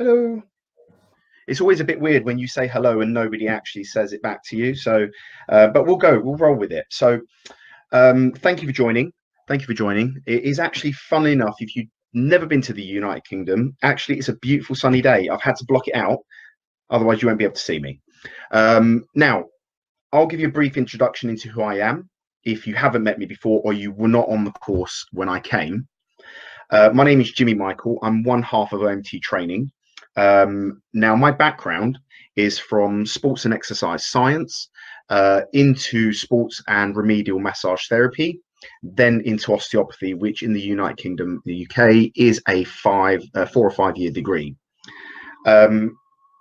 Hello. It's always a bit weird when you say hello and nobody actually says it back to you. So, uh, but we'll go, we'll roll with it. So, um, thank you for joining. Thank you for joining. It is actually fun enough if you've never been to the United Kingdom. Actually, it's a beautiful sunny day. I've had to block it out, otherwise, you won't be able to see me. Um, now, I'll give you a brief introduction into who I am if you haven't met me before or you were not on the course when I came. Uh, my name is Jimmy Michael. I'm one half of OMT training. Um, now, my background is from sports and exercise science uh, into sports and remedial massage therapy, then into osteopathy, which in the United Kingdom, the UK, is a five, uh, four or five year degree. Um,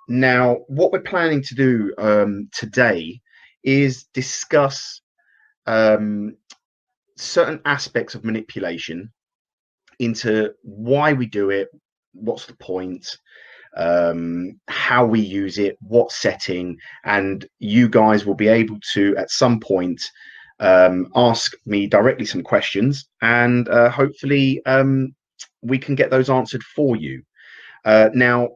now, what we're planning to do um, today is discuss um, certain aspects of manipulation into why we do it, what's the point, um, how we use it, what setting, and you guys will be able to at some point um, ask me directly some questions, and uh, hopefully um, we can get those answered for you. Uh, now,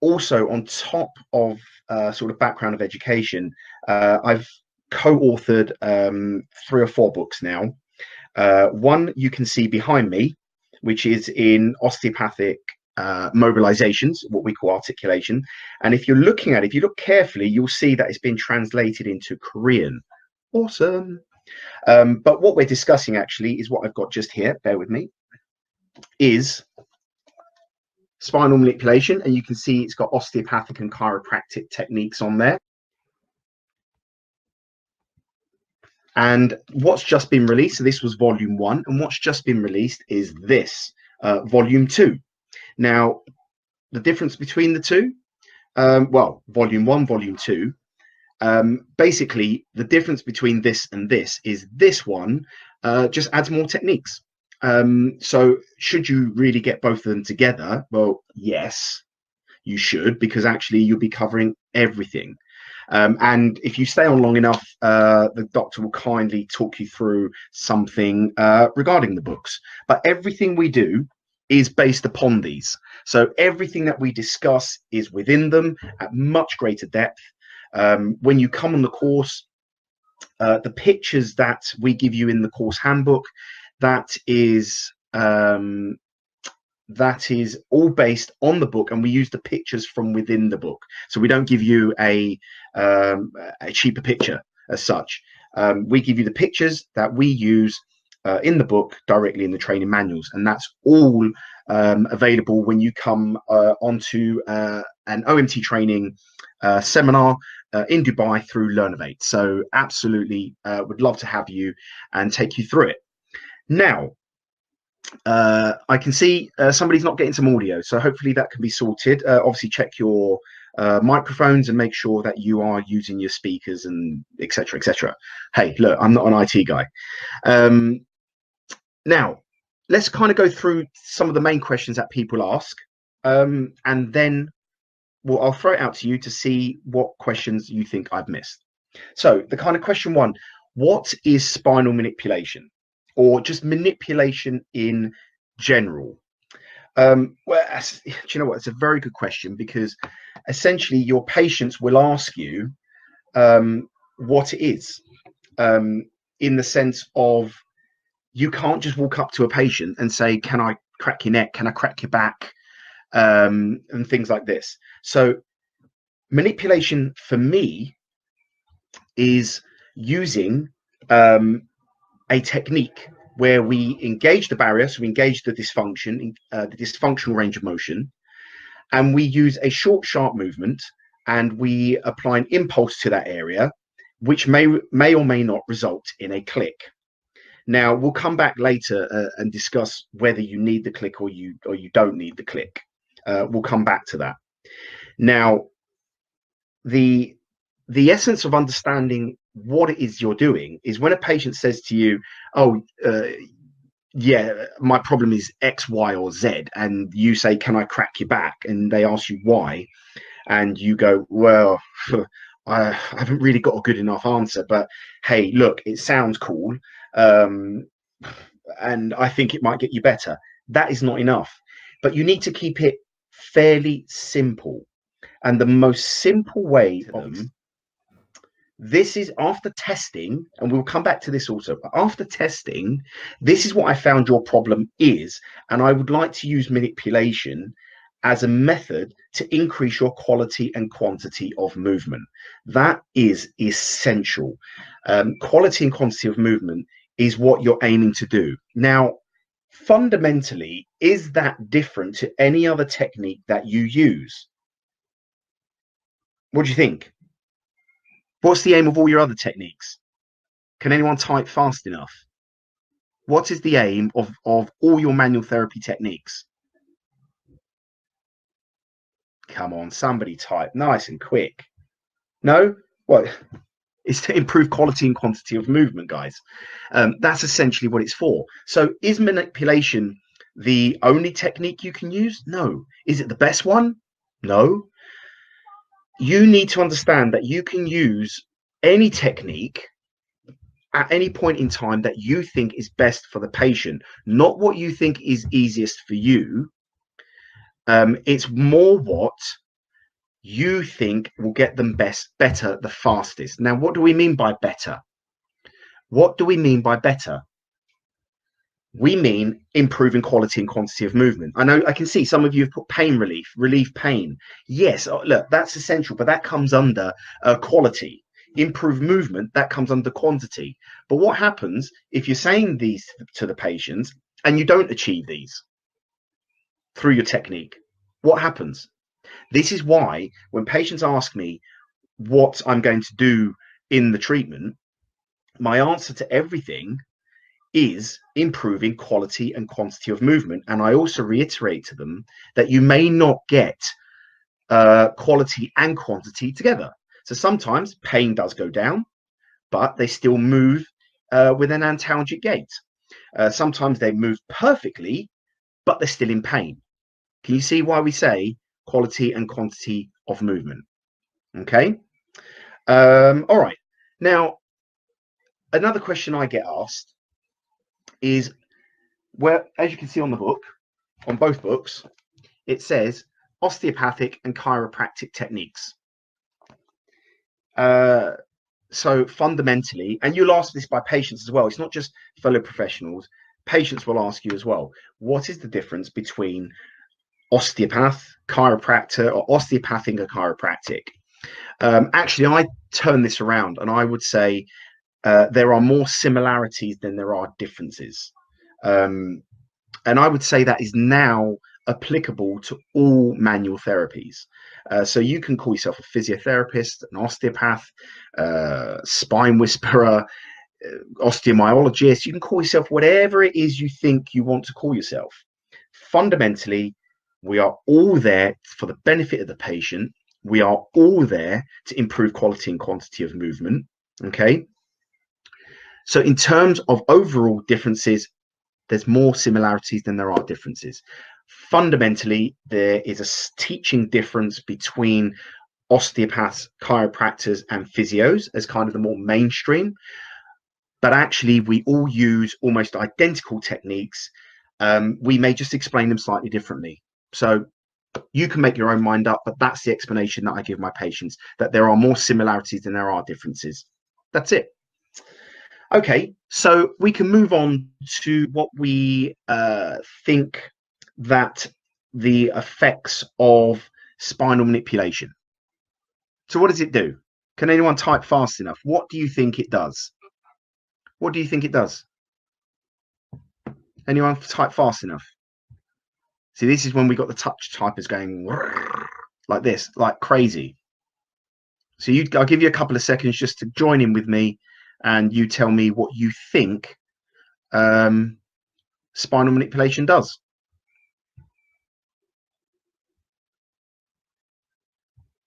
also on top of uh, sort of background of education, uh, I've co-authored um, three or four books now. Uh, one you can see behind me, which is in osteopathic uh, mobilizations, what we call articulation. And if you're looking at it, if you look carefully, you'll see that it's been translated into Korean. Awesome. Um, but what we're discussing actually is what I've got just here, bear with me, is spinal manipulation. And you can see it's got osteopathic and chiropractic techniques on there. And what's just been released, so this was volume one, and what's just been released is this, uh, volume two. Now, the difference between the two, um, well, volume one, volume two, um, basically the difference between this and this is this one uh, just adds more techniques. Um, so should you really get both of them together? Well, yes, you should, because actually you'll be covering everything. Um, and if you stay on long enough, uh, the doctor will kindly talk you through something uh, regarding the books. But everything we do is based upon these. So everything that we discuss is within them at much greater depth. Um, when you come on the course, uh, the pictures that we give you in the course handbook, that is um, that is all based on the book and we use the pictures from within the book so we don't give you a um, a cheaper picture as such um, we give you the pictures that we use uh, in the book directly in the training manuals and that's all um, available when you come uh, onto uh, an omt training uh, seminar uh, in dubai through learnovate so absolutely uh, would love to have you and take you through it now I can see somebody's not getting some audio, so hopefully that can be sorted. Obviously, check your uh, microphones and make sure that you are using your speakers and etc. etc. Hey, look, I'm not an IT guy. Um, now, let's kind of go through some of the main questions that people ask, um, and then well, I'll throw it out to you to see what questions you think I've missed. So, the kind of question one: What is spinal manipulation? or just manipulation in general? Um, well, do you know what? It's a very good question because essentially your patients will ask you um, what it is um, in the sense of you can't just walk up to a patient and say, Can I crack your neck? Can I crack your back? Um, and things like this. So, manipulation for me is using um, a technique where we engage the barrier, so we engage the dysfunction, uh, the dysfunctional range of motion, and we use a short, sharp movement, and we apply an impulse to that area, which may may or may not result in a click. Now we'll come back later uh, and discuss whether you need the click or you or you don't need the click. Uh, we'll come back to that. Now, the the essence of understanding what it is you're doing is when a patient says to you, "Oh, uh, yeah, my problem is X, Y, or Z," and you say, "Can I crack your back?" and they ask you why, and you go, "Well." I haven't really got a good enough answer, but hey, look, it sounds cool, um, and I think it might get you better. That is not enough, but you need to keep it fairly simple. And the most simple way of this is after testing, and we'll come back to this also, but after testing, this is what I found your problem is. And I would like to use manipulation as a method to increase your quality and quantity of movement. That is essential. Um, quality and quantity of movement is what you're aiming to do. Now, fundamentally, is that different to any other technique that you use? What do you think? What's the aim of all your other techniques? Can anyone type fast enough? What is the aim of, of all your manual therapy techniques? Come on, somebody type nice and quick. No? Well, it's to improve quality and quantity of movement, guys. Um, that's essentially what it's for. So, is manipulation the only technique you can use? No. Is it the best one? No. You need to understand that you can use any technique at any point in time that you think is best for the patient, not what you think is easiest for you. Um, it's more what you think will get them best better the fastest. Now what do we mean by better? What do we mean by better? We mean improving quality and quantity of movement. I know i can see some of you have put pain relief relieve pain. Yes oh, look that's essential but that comes under uh, quality. Improve movement that comes under quantity. But what happens if you're saying these to the patients and you don't achieve these through your technique? What happens this is why when patients ask me what I'm going to do in the treatment, my answer to everything is improving quality and quantity of movement. And I also reiterate to them that you may not get uh, quality and quantity together. So sometimes pain does go down, but they still move uh, with an antalgic gait. Uh, sometimes they move perfectly, but they're still in pain. Can you see why we say quality and quantity of movement. Okay. Um, all right. Now, another question I get asked is where, as you can see on the book, on both books, it says osteopathic and chiropractic techniques. Uh, so fundamentally, and you'll ask this by patients as well, it's not just fellow professionals, patients will ask you as well, what is the difference between osteopath, chiropractor, or osteopathic or chiropractic. Um, actually, I turn this around and I would say uh, there are more similarities than there are differences. Um, and I would say that is now applicable to all manual therapies. Uh, so you can call yourself a physiotherapist, an osteopath, uh, spine whisperer, uh, osteomyologist. You can call yourself whatever it is you think you want to call yourself. Fundamentally, we are all there for the benefit of the patient. We are all there to improve quality and quantity of movement. Okay. So, in terms of overall differences, there's more similarities than there are differences. Fundamentally, there is a teaching difference between osteopaths, chiropractors, and physios as kind of the more mainstream. But actually, we all use almost identical techniques. Um, we may just explain them slightly differently. So you can make your own mind up, but that's the explanation that I give my patients that there are more similarities than there are differences. That's it. Okay, so we can move on to what we uh, think that the effects of spinal manipulation. So, what does it do? Can anyone type fast enough? What do you think it does? What do you think it does? Anyone type fast enough? See, this is when we got the touch typers going like this, like crazy. So you, I'll give you a couple of seconds just to join in with me, and you tell me what you think um, spinal manipulation does.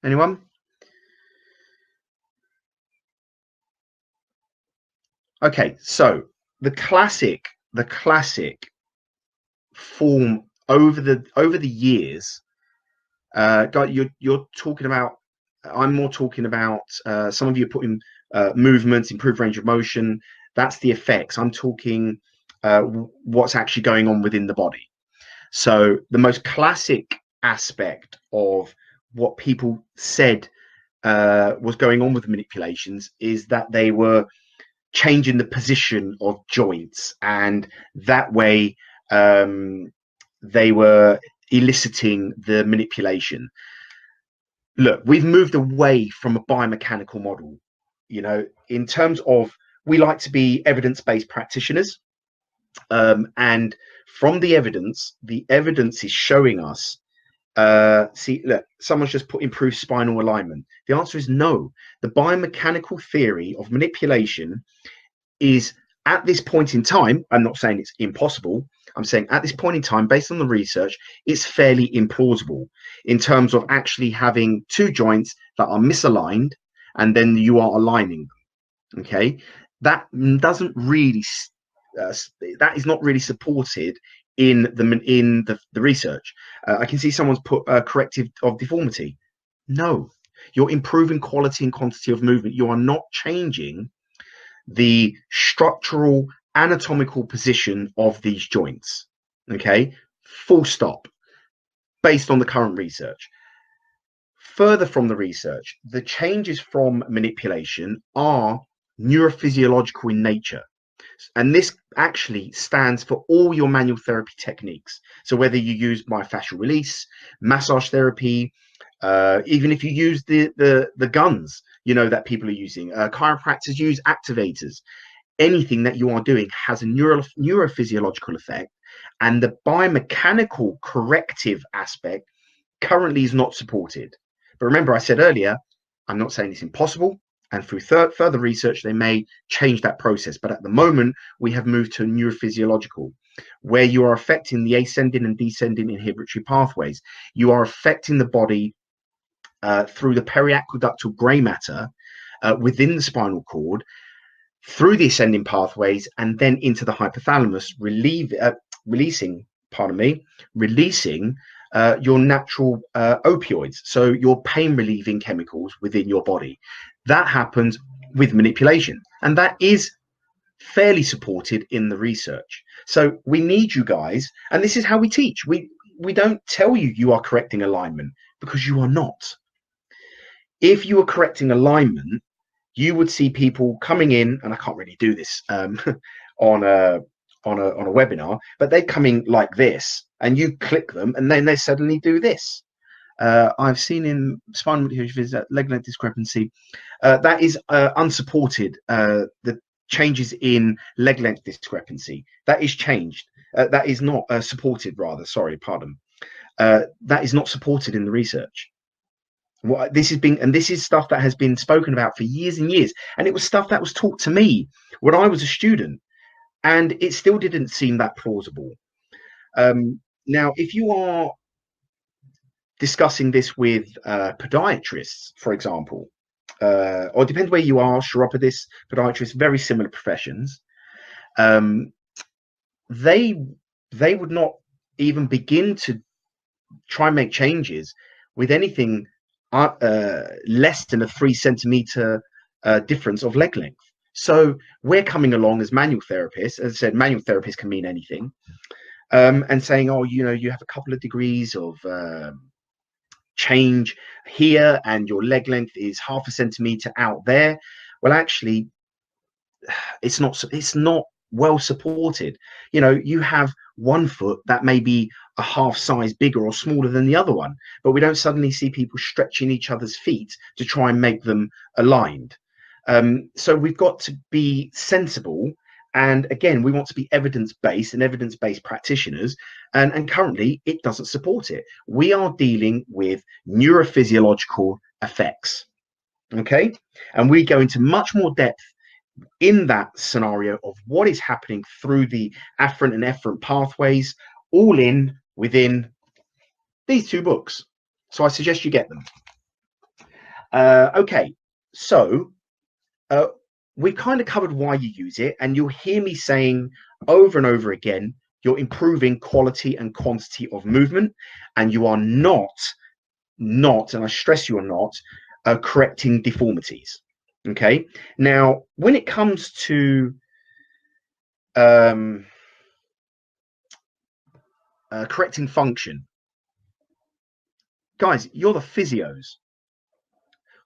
Anyone? Okay, so the classic, the classic form over the over the years, uh, you're you're talking about. I'm more talking about. Uh, some of you putting uh, movements, improved range of motion. That's the effects. I'm talking uh, what's actually going on within the body. So the most classic aspect of what people said uh, was going on with manipulations is that they were changing the position of joints, and that way um, they were eliciting the manipulation. Look, we've moved away from a biomechanical model. You know, in terms of we like to be evidence-based practitioners, um, and from the evidence, the evidence is showing us uh, see, look, someone's just put improved spinal alignment. The answer is no. The biomechanical theory of manipulation is at this point in time, I'm not saying it's impossible. I'm saying at this point in time, based on the research, it's fairly implausible in terms of actually having two joints that are misaligned and then you are aligning them. Okay. That doesn't really, uh, that is not really supported in the in the, the research. Uh, I can see someone's put a corrective of deformity. No, you're improving quality and quantity of movement. You are not changing the structural anatomical position of these joints. Okay, full stop. Based on the current research. Further from the research, the changes from manipulation are neurophysiological in nature. And this actually stands for all your manual therapy techniques. So whether you use myofascial release, massage therapy, uh, even if you use the, the, the guns, you know, that people are using, uh, chiropractors use activators. Anything that you are doing has a neuro, neurophysiological effect. And the biomechanical corrective aspect currently is not supported. But remember, I said earlier, I'm not saying it's impossible. And through further research, they may change that process. But at the moment, we have moved to neurophysiological, where you are affecting the ascending and descending inhibitory pathways. You are affecting the body uh, through the periaqueductal grey matter uh, within the spinal cord, through the ascending pathways, and then into the hypothalamus, relieve, uh, releasing, pardon me, releasing uh, your natural uh, opioids, so your pain relieving chemicals within your body. That happens with manipulation, and that is fairly supported in the research. So we need you guys, and this is how we teach. We we don't tell you you are correcting alignment because you are not. If you are correcting alignment, you would see people coming in, and I can't really do this um, on a on a on a webinar, but they come in like this, and you click them, and then they suddenly do this. Uh, I've seen in spinal that leg length discrepancy. Uh, that is uh, unsupported. Uh, the changes in leg length discrepancy that is changed. Uh, that is not uh, supported. Rather, sorry, pardon. that is not supported in the research. What this is being, and this is stuff that has been spoken about for years and years, and it was stuff that was taught to me when I was a student, and it still didn't seem that plausible. Um, now, if you are discussing this with uh, podiatrists, for example, uh, or depends where you are, chiropodists, podiatrists, very similar professions. Um, they they would not even begin to try and make changes with anything uh, uh less than a three centimeter uh, difference of leg length. So we're coming along as manual therapists. As I said, manual therapists can mean anything. Um, and saying, oh, you know, you have a couple of degrees of um, change here and your leg length is half a centimeter out there well actually it's not it's not well supported you know you have one foot that may be a half size bigger or smaller than the other one but we don't suddenly see people stretching each other's feet to try and make them aligned um, so we've got to be sensible and again, we want to be evidence based and evidence based practitioners. And, and currently, it doesn't support it. We are dealing with neurophysiological effects. Okay. And we go into much more depth in that scenario of what is happening through the afferent and efferent pathways, all in within these two books. So I suggest you get them. Uh, okay. So, uh, we've kind of covered why you use it, and you'll hear me saying over and over again, you're improving quality and quantity of movement, and you are not, not, and I stress you are not, uh, correcting deformities. Okay. Now, when it comes to um, uh, correcting function, guys, you're the physios.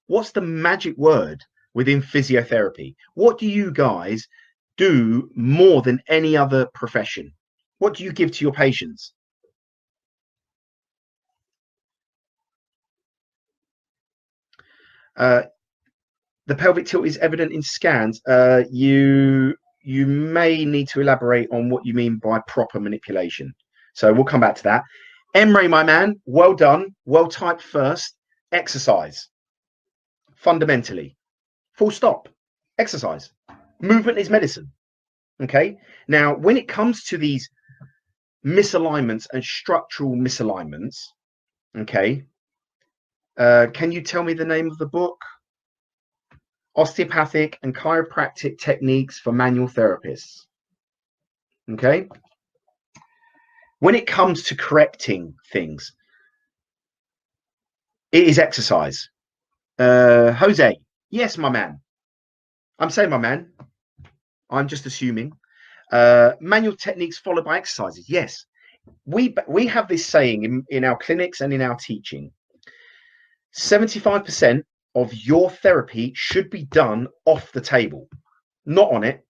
What's the magic word within physiotherapy? What do you guys do more than any other profession? What do you give to your patients? Uh, the pelvic tilt is evident in scans. Uh, you you may need to elaborate on what you mean by proper manipulation. So we'll come back to that. Emre, my man, well done. Well typed first. Exercise. Fundamentally. Full stop. Exercise. Movement is medicine. Okay. Now, when it comes to these misalignments and structural misalignments, okay, uh, can you tell me the name of the book? Osteopathic and chiropractic techniques for manual therapists. Okay. When it comes to correcting things, it is exercise. Uh, Jose, yes, my man. I'm saying my man. I'm just assuming. Uh, manual techniques followed by exercises. Yes, we we have this saying in, in our clinics and in our teaching 75% of your therapy should be done off the table, not on it.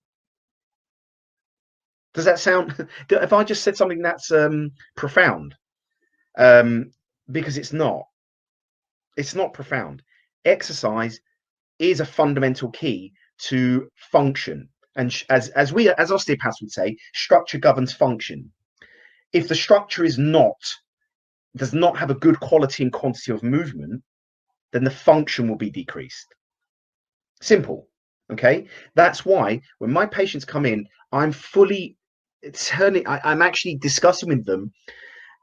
Does that sound? If I just said something that's um, profound, um, because it's not. It's not profound. Exercise is a fundamental key to function, and as as we as osteopaths would say, structure governs function. If the structure is not does not have a good quality and quantity of movement, then the function will be decreased. Simple. Okay. That's why when my patients come in, I'm fully turning, I, I'm actually discussing with them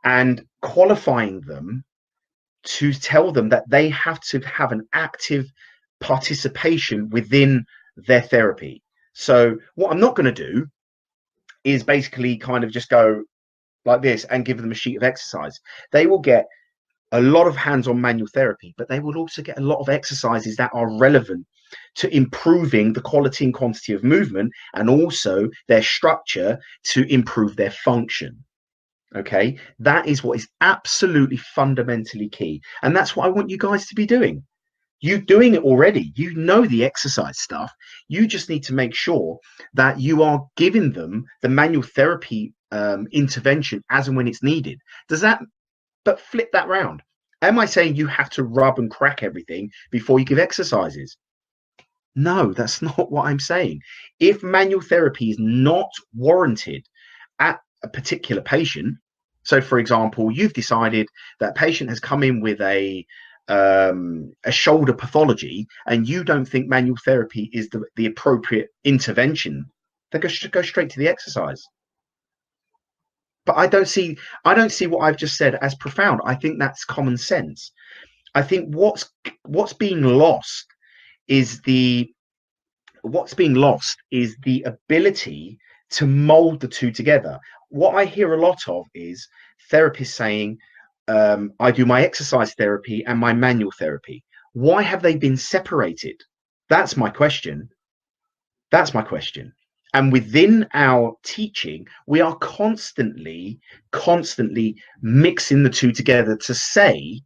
and qualifying them to tell them that they have to have an active participation within their therapy. So, what I'm not going to do is basically kind of just go like this and give them a sheet of exercise. They will get a lot of hands-on manual therapy, but they will also get a lot of exercises that are relevant to improving the quality and quantity of movement and also their structure to improve their function. Okay, that is what is absolutely fundamentally key. And that's what I want you guys to be doing. You're doing it already. You know the exercise stuff. You just need to make sure that you are giving them the manual therapy um, intervention as and when it's needed. Does that but flip that round. Am I saying you have to rub and crack everything before you give exercises? No, that's not what I'm saying. If manual therapy is not warranted at a particular patient, so for example, you've decided that patient has come in with a um, a shoulder pathology, and you don't think manual therapy is the, the appropriate intervention, then go, go straight to the exercise but I don't see I don't see what I've just said as profound. I think that's common sense. I think what's what's being lost is the what's being lost is the ability to mold the two together. What I hear a lot of is therapists saying, um, I do my exercise therapy and my manual therapy. Why have they been separated? That's my question. That's my question. And within our teaching, we are constantly, constantly mixing the two together to say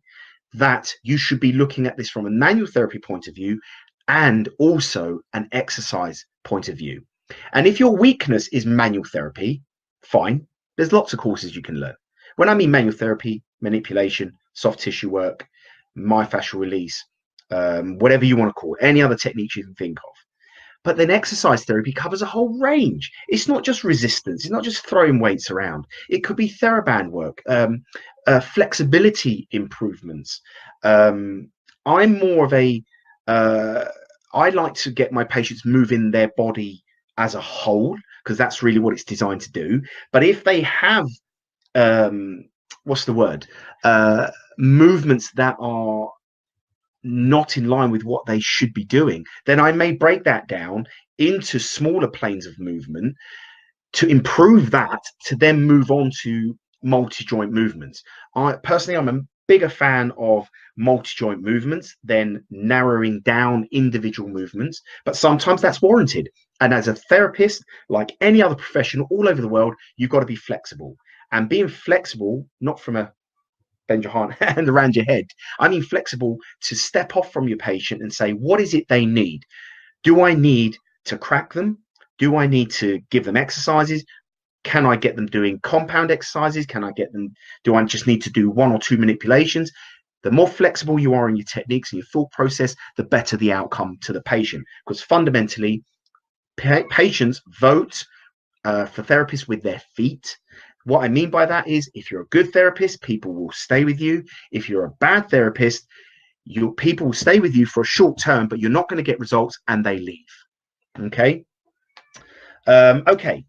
that you should be looking at this from a manual therapy point of view and also an exercise point of view. And if your weakness is manual therapy, fine. There's lots of courses you can learn. When I mean manual therapy, manipulation, soft tissue work, myofascial release, um, whatever you want to call it, any other techniques you can think of. But then exercise therapy covers a whole range. It's not just resistance. It's not just throwing weights around. It could be TheraBand work, um, uh, flexibility improvements. Um, I'm more of a. Uh, I like to get my patients moving their body as a whole because that's really what it's designed to do. But if they have, um, what's the word, uh, movements that are not in line with what they should be doing, then I may break that down into smaller planes of movement to improve that to then move on to multi-joint movements. I personally I'm a bigger fan of multi-joint movements than narrowing down individual movements, but sometimes that's warranted. And as a therapist, like any other professional all over the world, you've got to be flexible. And being flexible, not from a bend your hand around your head. I mean flexible to step off from your patient and say, what is it they need? Do I need to crack them? Do I need to give them exercises? Can I get them doing compound exercises? Can I get them? Do I just need to do one or two manipulations? The more flexible you are in your techniques and your thought process, the better the outcome to the patient. Because fundamentally, pa patients vote uh, for therapists with their feet. What I mean by that is if you're a good therapist, people will stay with you. If you're a bad therapist, your people will stay with you for a short term, but you're not going to get results and they leave. Okay. Um, okay.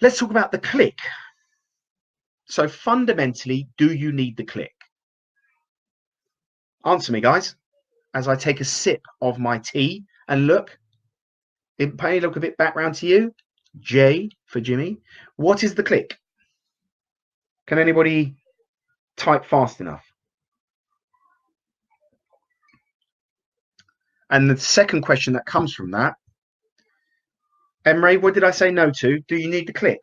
Let's talk about the click. So fundamentally, do you need the click? Answer me, guys, as I take a sip of my tea and look. It may look a bit background to you. J for Jimmy. What is the click? Can anybody type fast enough? And the second question that comes from that, Emre, what did I say no to? Do you need the click?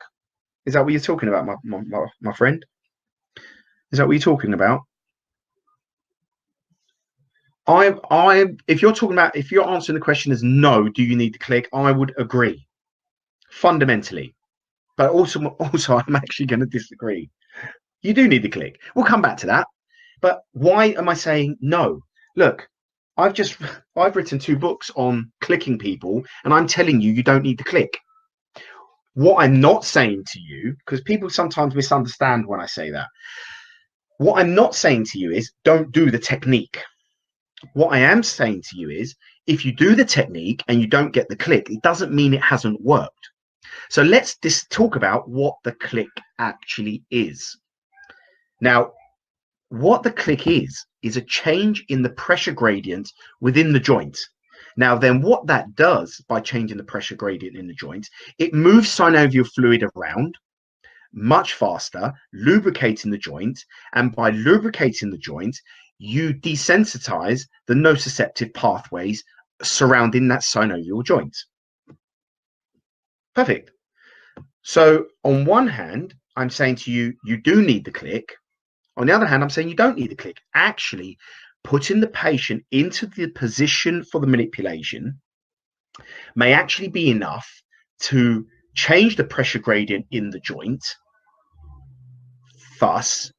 Is that what you're talking about, my, my, my friend? Is that what you're talking about? I, I, if you're talking about, if you're answering the question as no, do you need the click? I would agree, fundamentally, but also, also, I'm actually going to disagree. You do need the click. We'll come back to that. But why am I saying no? Look, I've just I've written two books on clicking people, and I'm telling you, you don't need to click. What I'm not saying to you, because people sometimes misunderstand when I say that. What I'm not saying to you is don't do the technique. What I am saying to you is if you do the technique and you don't get the click, it doesn't mean it hasn't worked. So let's just talk about what the click actually is. Now, what the click is, is a change in the pressure gradient within the joint. Now, then what that does by changing the pressure gradient in the joint, it moves synovial fluid around much faster, lubricating the joint. And by lubricating the joint, you desensitize the nociceptive pathways surrounding that synovial joint. Perfect. So on one hand, I'm saying to you, you do need the click. On the other hand, I'm saying you don't need the click. Actually, putting the patient into the position for the manipulation may actually be enough to change the pressure gradient in the joint, thus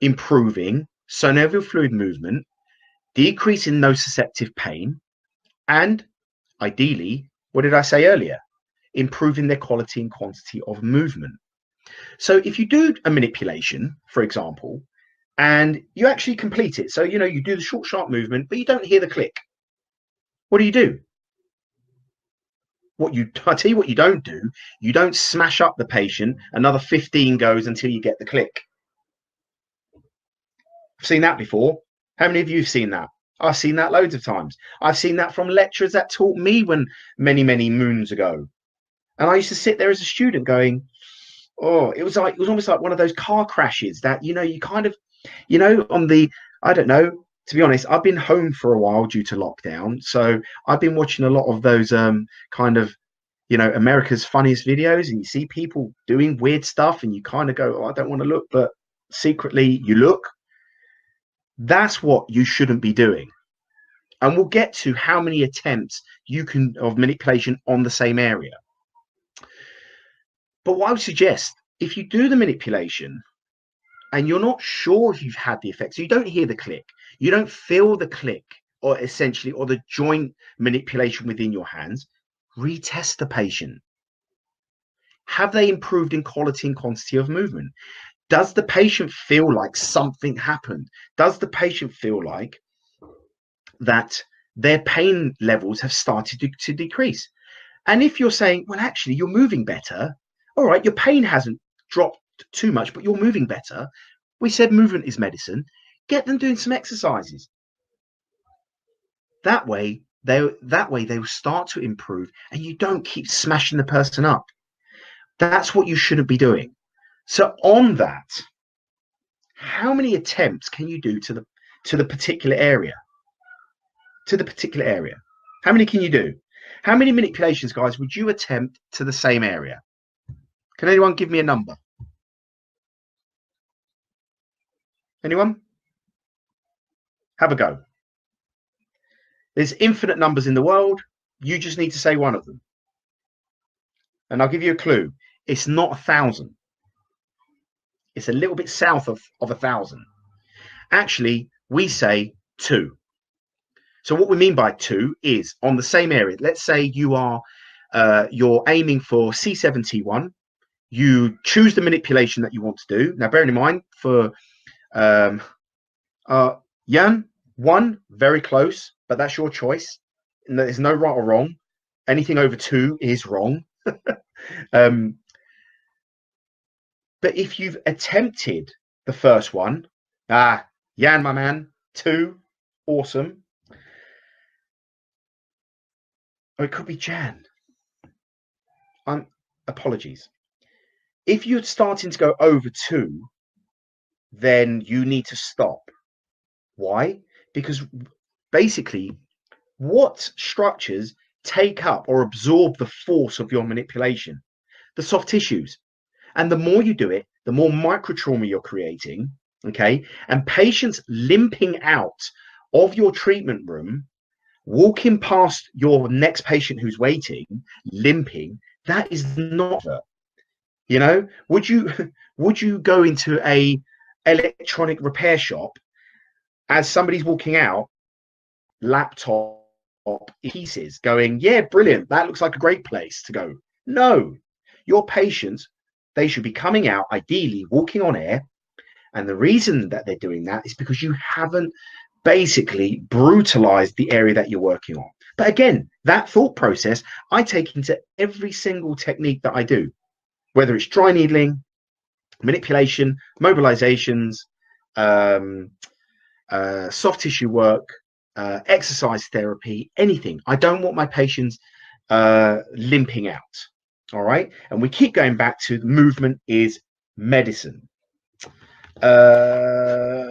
improving synovial fluid movement, decreasing nociceptive pain, and ideally, what did I say earlier? Improving their quality and quantity of movement. So if you do a manipulation, for example, and you actually complete it, so you know you do the short, sharp movement, but you don't hear the click. What do you do? What you I tell you what you don't do, you don't smash up the patient, another 15 goes until you get the click. I've seen that before. How many of you have seen that? I've seen that loads of times. I've seen that from lecturers that taught me when many, many moons ago. And I used to sit there as a student going, oh, it was like it was almost like one of those car crashes that you know you kind of, you know, on the I don't know. To be honest, I've been home for a while due to lockdown, so I've been watching a lot of those um kind of, you know, America's funniest videos, and you see people doing weird stuff, and you kind of go, oh, I don't want to look, but secretly you look. That's what you shouldn't be doing. And we'll get to how many attempts you can of manipulation on the same area. But what I would suggest, if you do the manipulation and you're not sure if you've had the effect, so you don't hear the click, you don't feel the click, or essentially, or the joint manipulation within your hands, retest the patient. Have they improved in quality and quantity of movement? Does the patient feel like something happened? Does the patient feel like that their pain levels have started to, to decrease? And if you're saying, well, actually, you're moving better, all right, your pain hasn't dropped too much, but you're moving better. We said movement is medicine. Get them doing some exercises. That way, they that way they will start to improve, and you don't keep smashing the person up. That's what you shouldn't be doing. So on that, how many attempts can you do to the to the particular area? To the particular area. How many can you do? How many manipulations, guys, would you attempt to the same area? Can anyone give me a number? Anyone? Have a go. There's infinite numbers in the world. You just need to say one of them. And I'll give you a clue. It's not a thousand. It's a little bit south of, of a thousand. Actually, we say two. So what we mean by two is on the same area. Let's say you are uh, you're aiming for C7T1. You choose the manipulation that you want to do. Now, bearing in mind for um, uh, Jan, one very close, but that's your choice. There's no right or wrong. Anything over two is wrong. um, but if you've attempted the first one, ah, Jan, my man, two, awesome. Or it could be Jan. I'm apologies. If you're starting to go over two, then you need to stop. Why? Because basically, what structures take up or absorb the force of your manipulation? The soft tissues. And the more you do it, the more microtrauma you're creating. Okay. And patients limping out of your treatment room, walking past your next patient who's waiting, limping, that is not you know would you would you go into a electronic repair shop as somebody's walking out laptop pieces going yeah brilliant. That looks like a great place to go. No. Your patients they should be coming out ideally walking on air. And the reason that they're doing that is because you haven't basically brutalized the area that you're working on. But again that thought process i take into every single technique that i do whether it's dry needling manipulation mobilizations um, uh, soft tissue work uh, exercise therapy, anything. I don't want my patients uh, limping out. All right. And we keep going back to movement is medicine. Uh,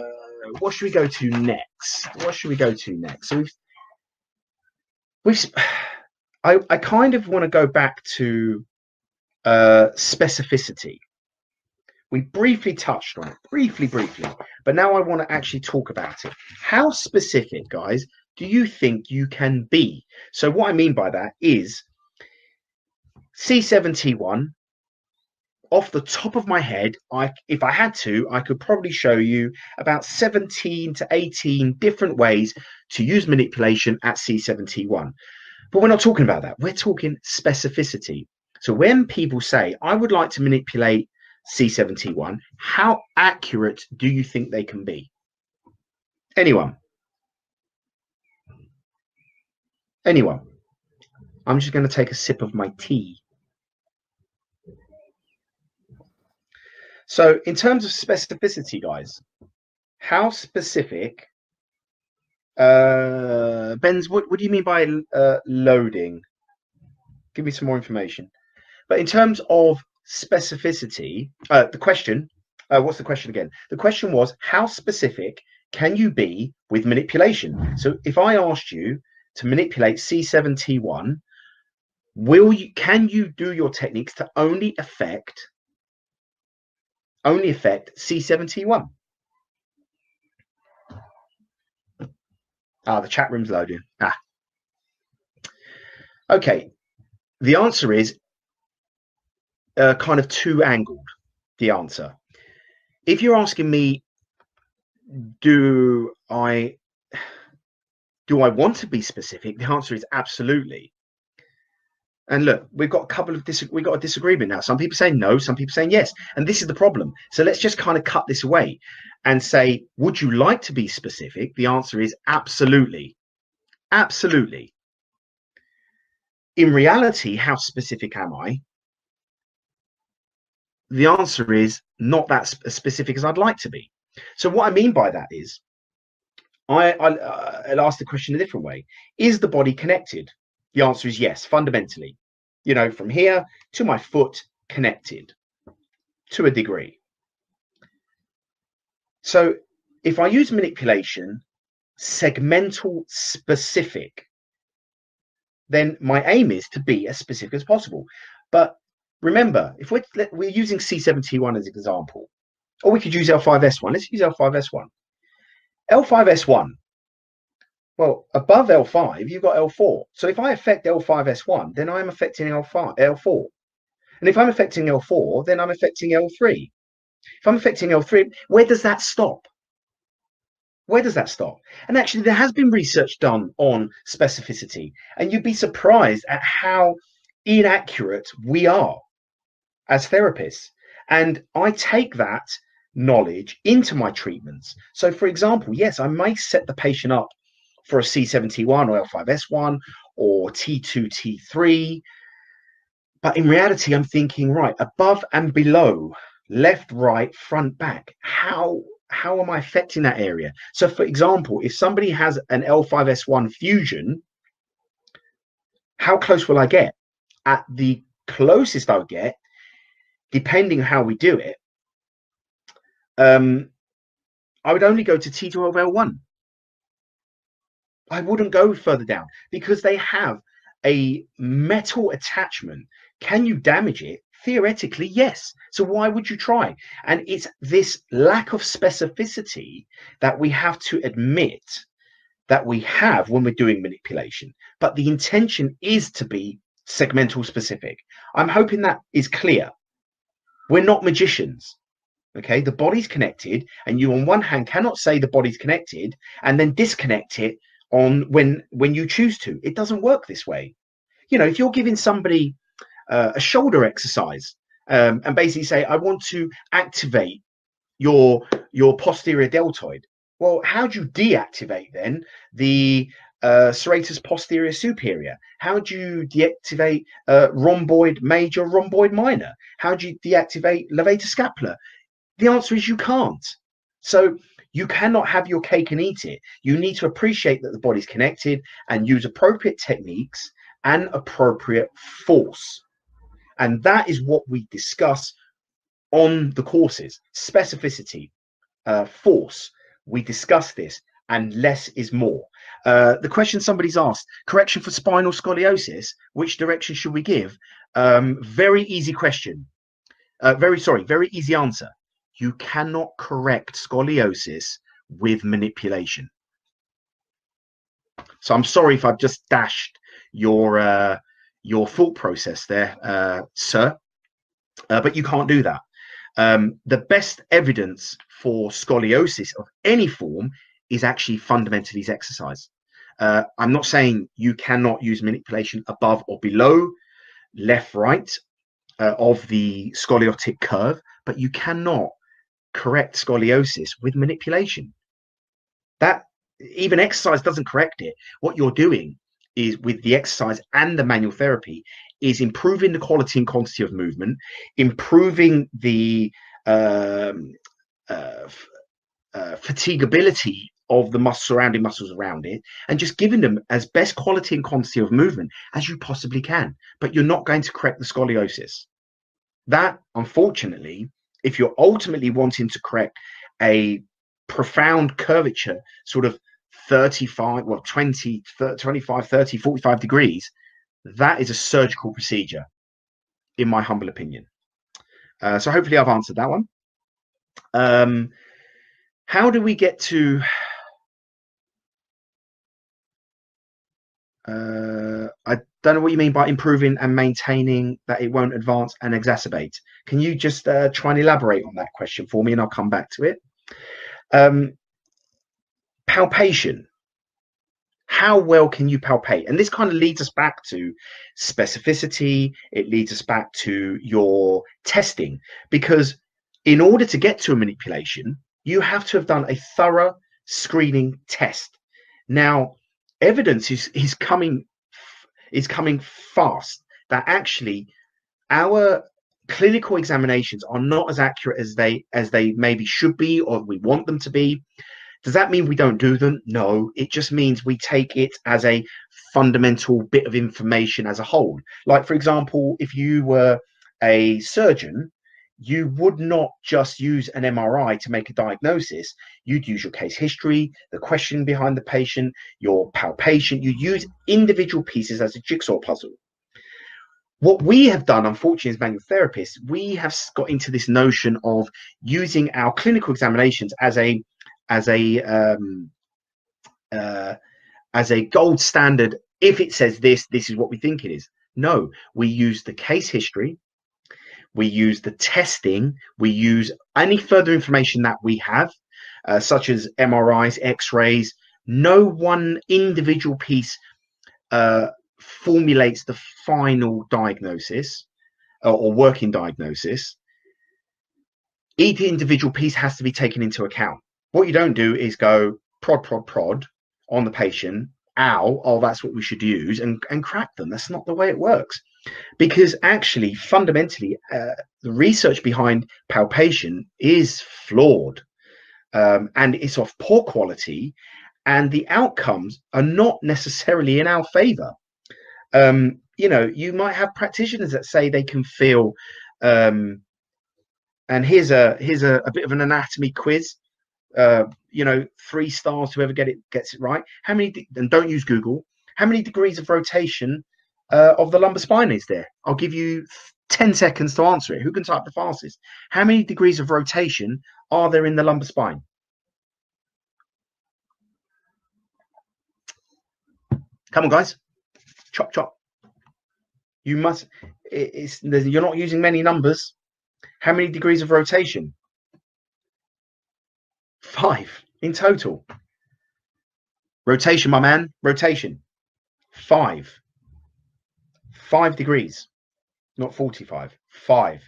what should we go to next? What should we go to next? So we've, we've I, I kind of want to go back to uh, specificity. We briefly touched on it, briefly, briefly, but now I want to actually talk about it. How specific, guys, do you think you can be? So, what I mean by that is C7T1, off the top of my head, I, if I had to, I could probably show you about 17 to 18 different ways to use manipulation at C7T1. But we're not talking about that. We're talking specificity. So when people say, I would like to manipulate C7T1, how accurate do you think they can be? Anyone? Anyone? I'm just going to take a sip of my tea. So, in terms of specificity, guys, how specific? Uh, Ben's, what, what do you mean by uh, loading? Give me some more information. But in terms of specificity, uh, the question, uh, what's the question again? The question was, how specific can you be with manipulation? So if I asked you to manipulate C7T1, will you, can you do your techniques to only affect, only affect C7T1? Ah, the chat room's loading. Ah. Okay. The answer is uh, kind of two angled the answer. If you're asking me do i do i want to be specific? The answer is absolutely. And look we've got a couple of dis- we've got a disagreement now. Some people saying no some people saying yes and this is the problem. So let's just kind of cut this away and say would you like to be specific? The answer is absolutely. Absolutely. In reality how specific am i the answer is not that sp- specific as I'd like to be. So what I mean by that is, I, I uh, I'll ask the question a different way: Is the body connected? The answer is yes, fundamentally. You know, from here to my foot, connected to a degree. So if I use manipulation, segmental specific, then my aim is to be as specific as possible. But remember, if we're, we're using C7T1 as an example, Or we could use L5S1. Let's use L5S1. L5S1. Well, above L5, you've got L4. So if I affect L5S1, then I'm affecting L5, L4. And if I'm affecting L4, then I'm affecting L3. If I'm affecting L3, where does that stop? Where does that stop? And actually, there has been research done on specificity, and you'd be surprised at how inaccurate we are as therapists. And I take that knowledge into my treatments. So, for example, yes, I may set the patient up for a C71 or L5S1 or T2, T3. But in reality, I'm thinking, right, above and below, left, right, front, back, how how am I affecting that area? So, for example, if somebody has an L5S1 fusion, how close will I get? At the closest I'll get, depending how we do it, um, I would only go to T12L1. I wouldn't go further down because they have a metal attachment. Can you damage it? Theoretically, yes. So why would you try? And it's this lack of specificity that we have to admit that we have when we're doing manipulation. But the intention is to be segmental specific. I'm hoping that is clear. We're not magicians. Okay, the body's connected, and you on one hand cannot say the body's connected and then disconnect it on when when you choose to. It doesn't work this way. You know, if you're giving somebody uh, a shoulder exercise um, and basically say, I want to activate your your posterior deltoid. Well, how do you deactivate then the uh, serratus posterior superior? How do you deactivate uh, rhomboid major, rhomboid minor? How do you deactivate levator scapula? The answer is you can't. So you cannot have your cake and eat it. You need to appreciate that the body's connected and use appropriate techniques and appropriate force. And that is what we discuss on the courses specificity, uh, force. We discuss this, and less is more. Uh, the question somebody's asked correction for spinal scoliosis, which direction should we give? Um, very easy question. Uh, very sorry, very easy answer you cannot correct scoliosis with manipulation. So I'm sorry if I've just dashed your uh, your thought process there, uh, sir, uh, but you can't do that. Um, the best evidence for scoliosis of any form is actually fundamentally is exercise. Uh, I'm not saying you cannot use manipulation above or below, left, right uh, of the scoliotic curve, but you cannot correct scoliosis with manipulation. That even exercise doesn't correct it. What you're doing is with the exercise and the manual therapy is improving the quality and quantity of movement, improving the um, uh, uh, fatigability of the muscle surrounding muscles around it, and just giving them as best quality and quantity of movement as you possibly can. But you're not going to correct the scoliosis. That, unfortunately, if you're ultimately wanting to correct a profound curvature, sort of 35, well, 20, 30, 25, 30, 45 degrees, that is a surgical procedure, in my humble opinion. Uh, so hopefully I've answered that one. Um, how do we get to uh, I don't know what you mean by improving and maintaining that it won't advance and exacerbate. Can you just uh, try and elaborate on that question for me and I'll come back to it? Um, palpation. How well can you palpate? And this kind of leads us back to specificity. It leads us back to your testing because in order to get to a manipulation, you have to have done a thorough screening test. Now, evidence is, is coming is coming fast that actually our clinical examinations are not as accurate as they as they maybe should be or we want them to be. Does that mean we don't do them? No. It just means we take it as a fundamental bit of information as a whole. Like for example if you were a surgeon you would not just use an MRI to make a diagnosis. You'd use your case history, the question behind the patient, your palpation. You'd use individual pieces as a jigsaw puzzle. what we have done, unfortunately, as manual therapists, we have got into this notion of using our clinical examinations as a as a um, uh, as a gold standard. If it says this, this is what we think it is. No, we use the case history, we use the testing, we use any further information that we have, uh, such as MRIs, X-rays. No one individual piece uh, formulates the final diagnosis or, or working diagnosis, each individual piece has to be taken into account. What you don't do is go prod, prod, prod on the patient, ow, oh, that's what we should use, and, and crack them. That's not the way it works. Because actually, fundamentally, uh, the research behind palpation is flawed um, and it's of poor quality, and the outcomes are not necessarily in our favor um, you know, you might have practitioners that say they can feel. Um, and here's a here's a, a bit of an anatomy quiz. Uh, you know, three stars. Whoever get it gets it right. How many? And don't use Google. How many degrees of rotation uh, of the lumbar spine is there? I'll give you 10 seconds to answer it. Who can type the fastest? How many degrees of rotation are there in the lumbar spine? Come on, guys chop chop. You must. It's you're not using many numbers. How many degrees of rotation? Five in total. Rotation, my man. Rotation. Five. Five degrees. Not 45. Five.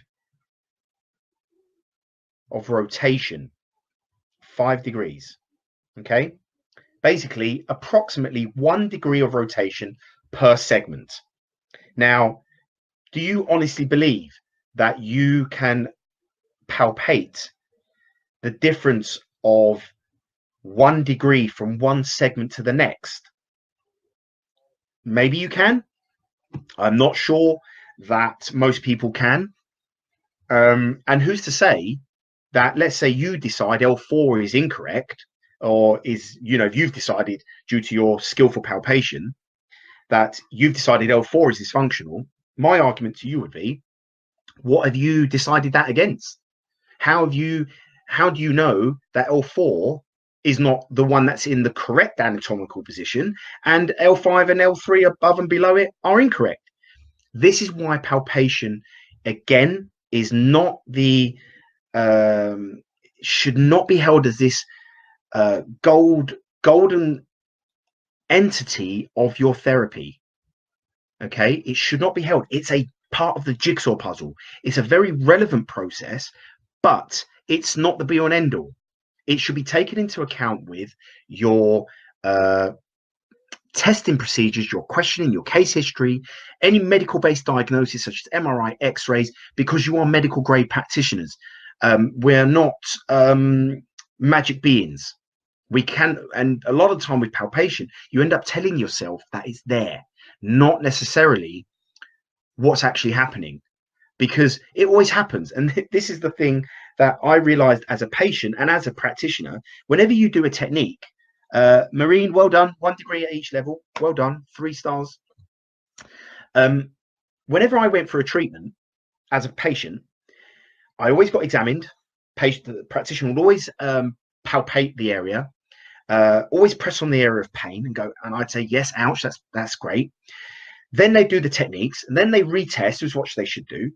Of rotation. Five degrees. Okay. Basically, approximately one degree of rotation per segment. Now, do you honestly believe that you can palpate the difference of one degree from one segment to the next? Maybe you can. I'm not sure that most people can. Um, and who's to say that, let's say you decide L4 is incorrect, or is, you know, if you've decided due to your skillful palpation that you've decided L4 is dysfunctional, my argument to you would be, what have you decided that against? How have you how do you know that L4 is not the one that's in the correct anatomical position and L5 and L3 above and below it are incorrect? This is why palpation again is not the um, should not be held as this uh, gold golden entity of your therapy. Okay, it should not be held. It's a part of the jigsaw puzzle. It's a very relevant process, but it's not the be all end all. It should be taken into account with your uh, testing procedures, your questioning, your case history, any medical based diagnosis such as MRI, X rays, because you are medical grade practitioners. Um, we're not um, magic beings we can and a lot of time with palpation you end up telling yourself that it's there not necessarily what's actually happening because it always happens and this is the thing that i realized as a patient and as a practitioner whenever you do a technique uh, marine well done one degree at each level well done three stars um, whenever i went for a treatment as a patient i always got examined patient the practitioner would always um, palpate the area uh, always press on the area of pain and go, and I'd say, yes, ouch, that's that's great. Then they do the techniques and then they retest, is what they should do.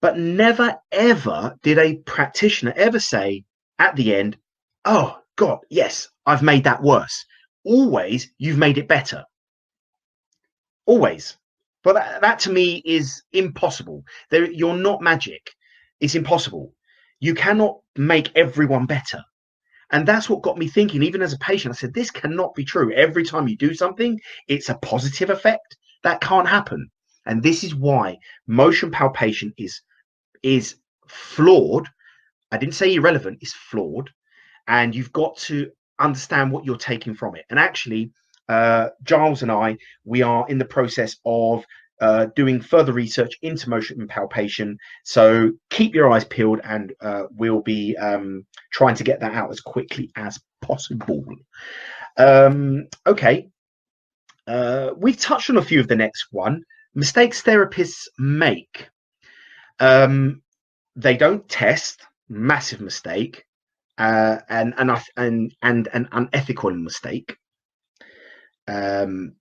But never ever did a practitioner ever say at the end, oh God, yes, I've made that worse. Always, you've made it better. Always. But that, that to me is impossible. There, you're not magic. It's impossible. You cannot make everyone better. And that's what got me thinking, even as a patient, I said, this cannot be true. Every time you do something, it's a positive effect. That can't happen. And this is why motion palpation is is flawed. I didn't say irrelevant, it's flawed. And you've got to understand what you're taking from it. And actually, uh, Giles and I, we are in the process of uh, doing further research into motion palpation. So keep your eyes peeled, and uh, we'll be um, trying to get that out as quickly as possible. Um, okay, uh, we've touched on a few of the next one. Mistakes therapists make. Um, they don't test, massive mistake, uh, and and and and an unethical mistake. Um,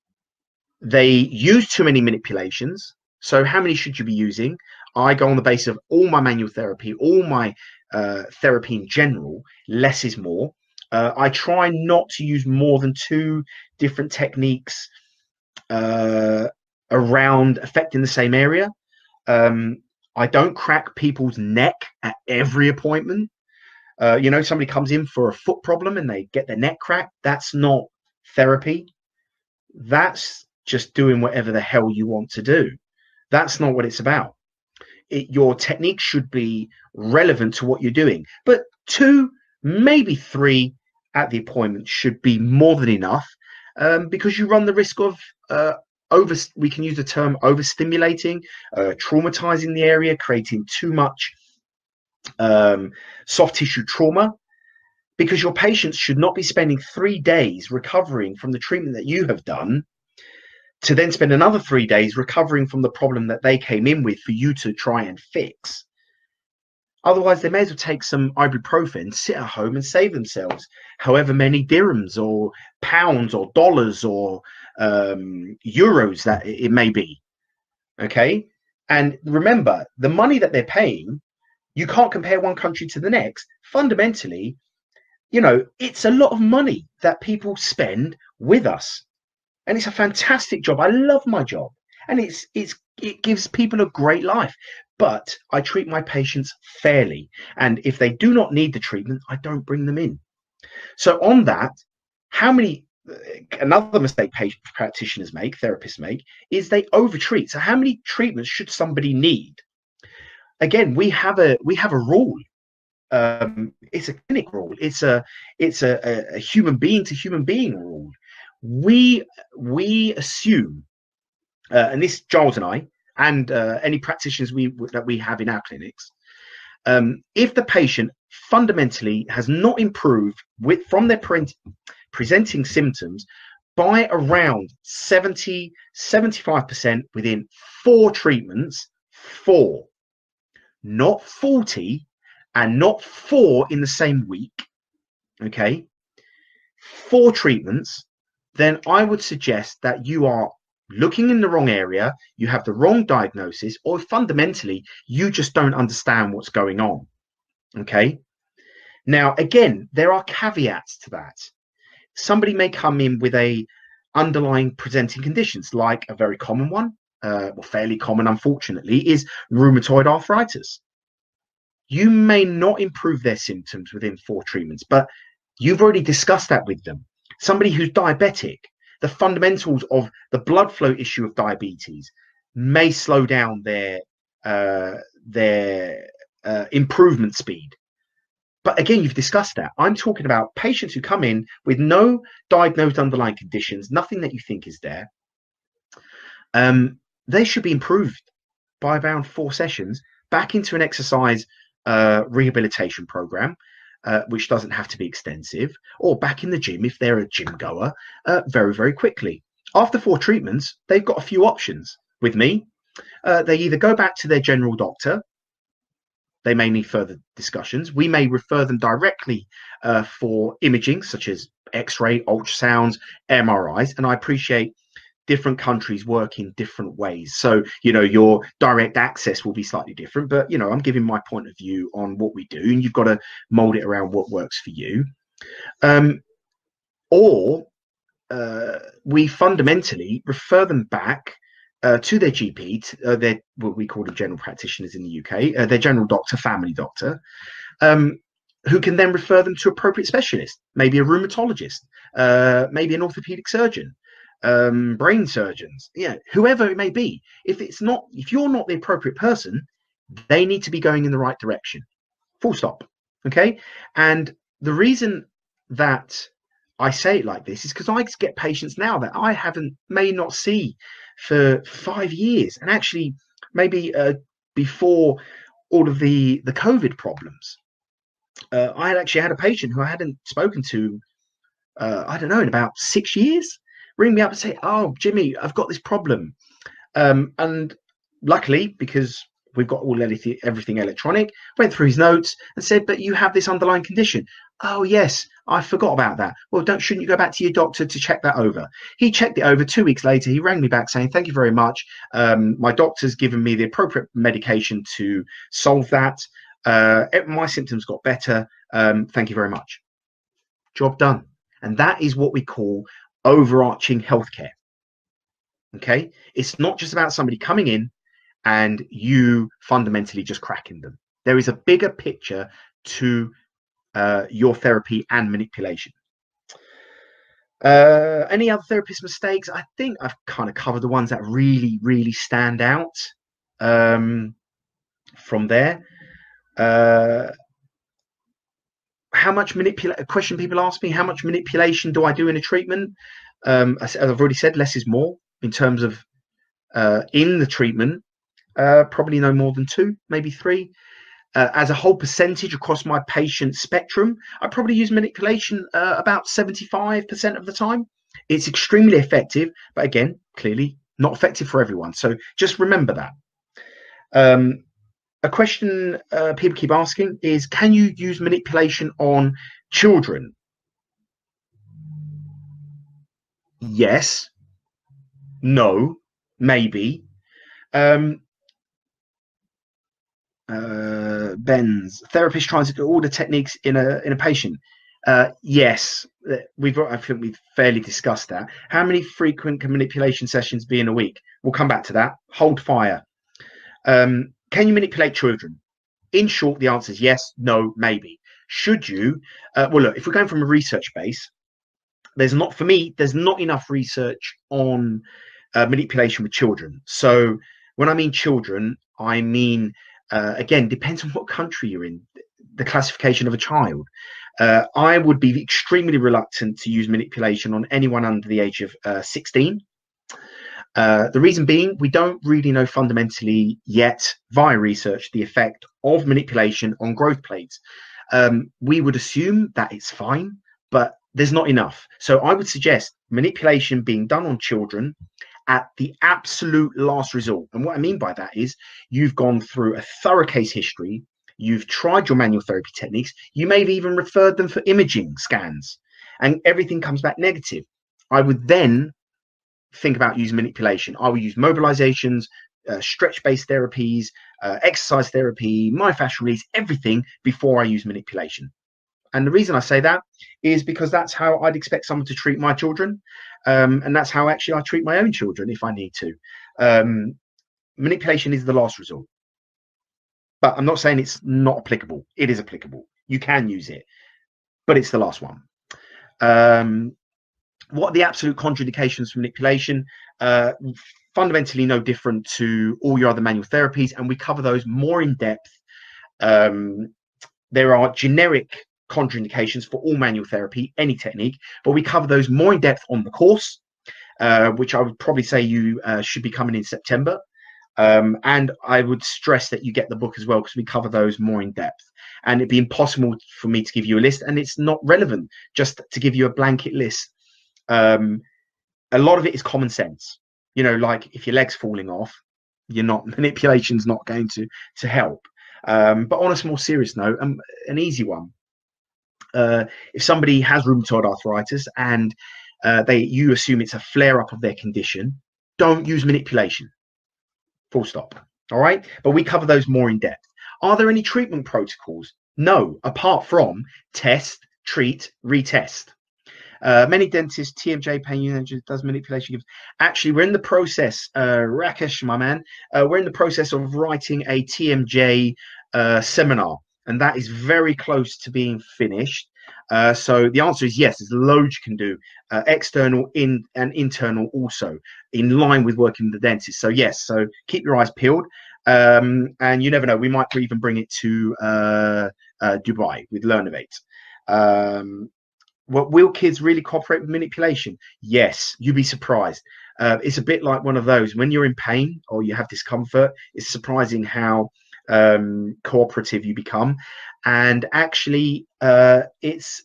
they use too many manipulations. So how many should you be using? I go on the basis of all my manual therapy, all my uh, therapy in general. Less is more. Uh, I try not to use more than two different techniques uh, around affecting the same area. Um, I don't crack people's neck at every appointment. Uh, you know, somebody comes in for a foot problem and they get their neck cracked. That's not therapy. That's just doing whatever the hell you want to do. That's not what it's about. It, your technique should be relevant to what you're doing. But two, maybe three at the appointment should be more than enough um, because you run the risk of uh, over. We can use the term overstimulating, uh, traumatizing the area, creating too much um, soft tissue trauma. Because your patients should not be spending three days recovering from the treatment that you have done to then spend another three days recovering from the problem that they came in with for you to try and fix. Otherwise, they may as well take some ibuprofen, sit at home, and save themselves however many dirhams or pounds or dollars or um, euros that it may be. Okay. And remember, the money that they're paying, you can't compare one country to the next. Fundamentally, you know, it's a lot of money that people spend with us. And it's a fantastic job. I love my job. And it's it's it gives people a great life but I treat my patients fairly. And if they do not need the treatment, I don't bring them in. So, on that, how many another mistake practitioners make, therapists make, is they overtreat. So, how many treatments should somebody need? Again, we have a we have a rule. Um, it's a clinic rule. It's a it's a, a, human being to human being rule. We we assume, uh, and this Giles and I, and uh, any practitioners we that we have in our clinics, um, if the patient fundamentally has not improved with from their pre- presenting symptoms by around 70 75% within four treatments four not 40 and not four in the same week okay four treatments then i would suggest that you are looking in the wrong area, you have the wrong diagnosis, or fundamentally, you just don't understand what's going on. Okay. Now, again, there are caveats to that. Somebody may come in with a underlying presenting conditions, like a very common one, uh, well, fairly common, unfortunately, is rheumatoid arthritis. You may not improve their symptoms within four treatments, but you've already discussed that with them. Somebody who's diabetic, the fundamentals of the blood flow issue of diabetes may slow down their uh, their uh, improvement speed. But again, you've discussed that. I'm talking about patients who come in with no diagnosed underlying conditions, nothing that you think is there. Um, they should be improved by around four sessions back into an exercise uh, rehabilitation program uh, which doesn't have to be extensive, or back in the gym if they're a gym goer, uh, very, very quickly. After four treatments, they've got a few options with me. Uh, they either go back to their general doctor, they may need further discussions. We may refer them directly uh, for imaging, such as X ray, ultrasounds, MRIs. And I appreciate different countries work in different ways. So, you know, your direct access will be slightly different, but, you know, I'm giving my point of view on what we do, and you've got to mold it around what works for you. Um, or uh, we fundamentally refer them back uh, to their GP, to, uh, their what we call the general practitioners in the UK, uh, their general doctor, family doctor, um, who can then refer them to appropriate specialist, maybe a rheumatologist, uh, maybe an orthopedic surgeon, um, brain surgeons, yeah, whoever it may be. If it's not, if you're not the appropriate person, they need to be going in the right direction. Full stop. Okay. And the reason that I say it like this is because I get patients now that I haven't may not see for five years, and actually maybe uh, before all of the the COVID problems. Uh, I had actually had a patient who I hadn't spoken to, uh, I don't know, in about six years, ring me up and say, "Oh, Jimmy, I've got this problem. Um, and luckily, because we've got all everything, everything electronic, went through his notes and said, but you have this underlying condition. Oh yes, I forgot about that. Well, don't shouldn't you go back to your doctor to check that over? He checked it over. Two weeks later, he rang me back saying, "Thank you very much. Um, my doctor's given me the appropriate medication to solve that. Uh, my symptoms got better. Um, thank you very much. Job done." And that is what we call overarching healthcare. Okay, it's not just about somebody coming in and you fundamentally just cracking them. There is a bigger picture to uh, your therapy and manipulation. Uh, any other therapist mistakes? I think I've kind of covered the ones that really, really stand out um, from there. Uh, how much manipulate? A question people ask me: How much manipulation do I do in a treatment? Um, as, as I've already said, less is more in terms of uh, in the treatment. Uh, probably no more than two, maybe three uh, as a whole percentage across my patient spectrum, I probably use manipulation uh, about 75% of the time. It's extremely effective, but again, clearly not effective for everyone. So just remember that. Um, a question uh, people keep asking is Can you use manipulation on children? Yes, no, maybe. Um, uh, Ben's therapist trying to do all the techniques in a in a patient. Uh, yes, uh, we've I think we've fairly discussed that. How many frequent can manipulation sessions be in a week? We'll come back to that. Hold fire. Um, can you manipulate children? In short, the answer is yes, no, maybe. Should you? Uh, well, look, if we're going from a research base, there's not for me. There's not enough research on uh, manipulation with children. So when I mean children, I mean uh, again, depends on what country you're in, the classification of a child. Uh, I would be extremely reluctant to use manipulation on anyone under the age of uh, 16. Uh, the reason being, we don't really know fundamentally yet via research the effect of manipulation on growth plates. Um, we would assume that it's fine, but there's not enough. So I would suggest manipulation being done on children at the absolute last resort. And what I mean by that is you've gone through a thorough case history, you've tried your manual therapy techniques, you may have even referred them for imaging scans, and everything comes back negative. I would then think about using manipulation. I will use mobilizations, uh, stretch based therapies, uh, exercise therapy, myofascial release, everything before I use manipulation. And the reason I say that is because that's how I'd expect someone to treat my children. Um, and that's how actually I treat my own children if I need to. Um, manipulation is the last resort. But I'm not saying it's not applicable. It is applicable. You can use it, but it's the last one. Um, what are the absolute contraindications for manipulation? Uh, fundamentally no different to all your other manual therapies, and we cover those more in depth. Um, there are generic contraindications for all manual therapy, any technique, but we cover those more in depth on the course, uh, which I would probably say you uh, should be coming in September. Um, and I would stress that you get the book as well because we cover those more in depth. And it'd be impossible for me to give you a list, and it's not relevant just to give you a blanket list. Um, a lot of it is common sense. You know, like if your leg's falling off, you're not manipulation's not going to to help. Um, but on a more serious note, um, an easy one uh, if somebody has rheumatoid arthritis and uh, they you assume it's a flare up of their condition, don't use manipulation. Full stop. All right, but we cover those more in depth. Are there any treatment protocols? No, apart from test, treat, retest. Uh, many dentists, TMJ pain unit does manipulation. Actually, we're in the process, uh, Rakesh, my man, uh, we're in the process of writing a TMJ uh, seminar and that is very close to being finished. Uh, so the answer is yes. There's loads you can do, uh, external, in and internal also, in line with working with the dentist. So yes. So keep your eyes peeled, um, and you never know. We might even bring it to uh, uh Dubai with Learnovate. Um, what will kids really cooperate with manipulation? Yes, you'd be surprised. Uh, it's a bit like one of those when you're in pain or you have discomfort. It's surprising how um, cooperative you become. And actually, uh, it's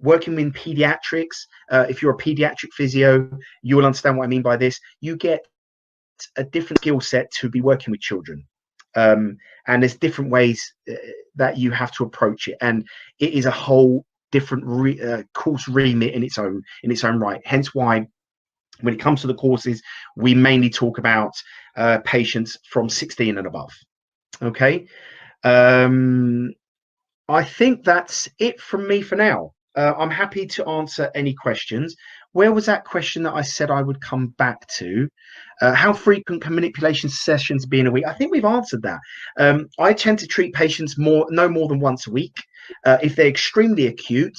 working in pediatrics. Uh, if you're a pediatric physio, you will understand what I mean by this. You get a different skill set to be working with children. Um, and there's different ways uh, that you have to approach it, and it is a whole different re- uh, course remit in its own in its own right. Hence why when it comes to the courses, we mainly talk about uh, patients from 16 and above. Okay. Um, I think that's it from me for now. Uh, I'm happy to answer any questions. Where was that question that I said I would come back to? Uh, how frequent can manipulation sessions be in a week? I think we've answered that. Um, I tend to treat patients more, no more than once a week. Uh, if they're extremely acute,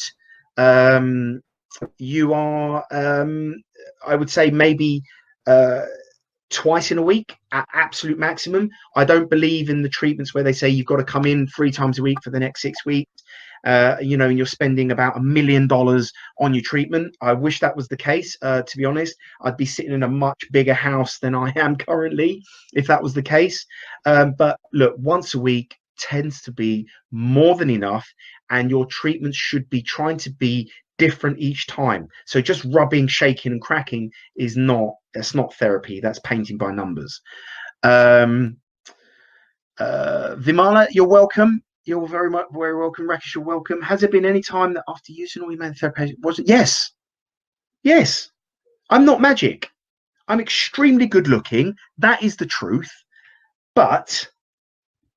um, you are, um, I would say, maybe uh, twice in a week at absolute maximum. I don't believe in the treatments where they say you've got to come in three times a week for the next six weeks. Uh, you know, and you're spending about a million dollars on your treatment. I wish that was the case. Uh, to be honest, I'd be sitting in a much bigger house than I am currently if that was the case. Um, but look, once a week tends to be more than enough, and your treatments should be trying to be different each time. So just rubbing, shaking, and cracking is not that's not therapy. That's painting by numbers. Um, uh, Vimala, you're welcome. You're very much very welcome. Rakesh, you're welcome. Has there been any time that after using all your therapy was it? Yes, yes. I'm not magic. I'm extremely good looking. That is the truth. But,